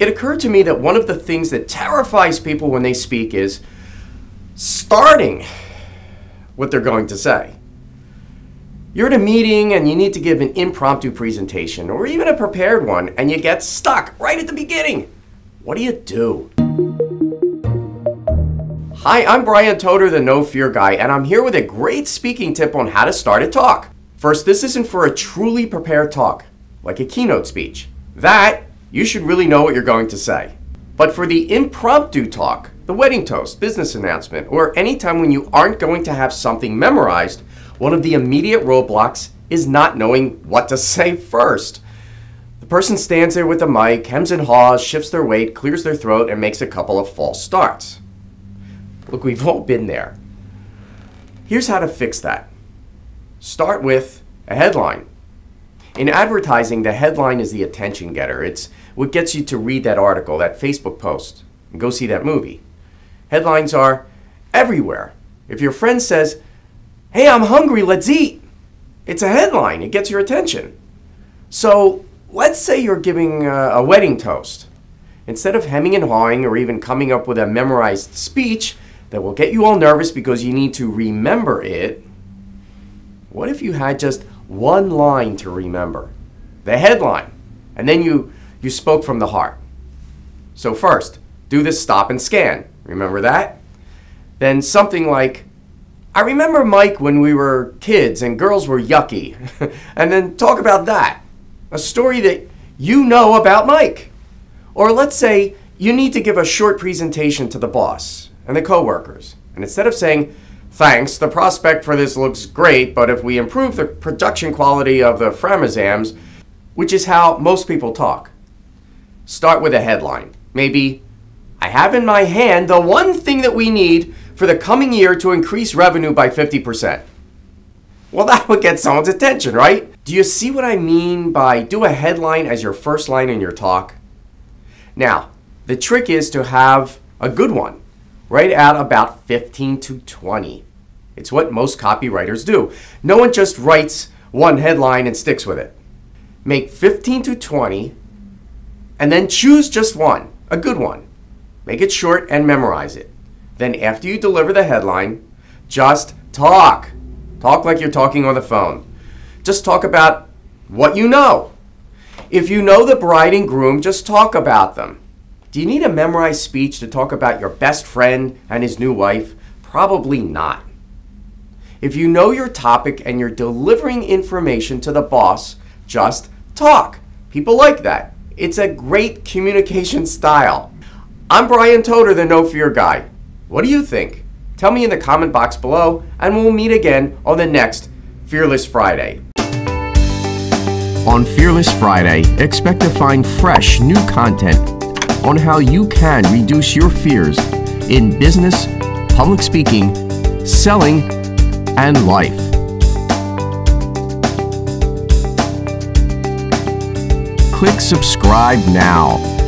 it occurred to me that one of the things that terrifies people when they speak is starting what they're going to say. You're at a meeting and you need to give an impromptu presentation or even a prepared one and you get stuck right at the beginning. What do you do? Hi, I'm Bryan Toder, the No Fear Guy, and I'm here with a great speaking tip on how to start a talk. First, this isn't for a truly prepared talk, like a keynote speech. That, you should really know what you're going to say. But for the impromptu talk, the wedding toast, business announcement, or any time when you aren't going to have something memorized, one of the immediate roadblocks is not knowing what to say first. The person stands there with the mic, hems and haws, shifts their weight, clears their throat, and makes a couple of false starts. Look, we've all been there. Here's how to fix that. Start with a headline. In advertising, the headline is the attention getter. It's what gets you to read that article, that Facebook post, and go see that movie. Headlines are everywhere. If your friend says, Hey, I'm hungry, let's eat, it's a headline. It gets your attention. So let's say you're giving a, a wedding toast. Instead of hemming and hawing or even coming up with a memorized speech, that will get you all nervous because you need to remember it, what if you had just one line to remember? The headline. And then you, you spoke from the heart. So, first, do this stop and scan. Remember that? Then something like, I remember Mike when we were kids and girls were yucky. and then talk about that. A story that you know about Mike. Or let's say you need to give a short presentation to the boss and the coworkers. And instead of saying, thanks, the prospect for this looks great, but if we improve the production quality of the Framazams, which is how most people talk, start with a headline. Maybe, I have in my hand the one thing that we need for the coming year to increase revenue by 50%. Well, that would get someone's attention, right? Do you see what I mean by do a headline as your first line in your talk? Now, the trick is to have a good one write at about 15 to 20. It's what most copywriters do. No one just writes one headline and sticks with it. Make 15 to 20 and then choose just one, a good one. Make it short and memorize it. Then, after you deliver the headline, just talk. Talk like you're talking on the phone. Just talk about what you know. If you know the bride and groom, just talk about them. Do you need a memorized speech to talk about your best friend and his new wife? Probably not. If you know your topic and you're delivering information to the boss, just talk. People like that. It's a great communication style. I'm Bryan Toder, the No Fear Guy. What do you think? Tell me in the comment box below, and we'll meet again on the next Fearless Friday. On Fearless Friday, expect to find fresh, new content on how you can reduce your fears in business, public speaking, selling, and life. Click subscribe now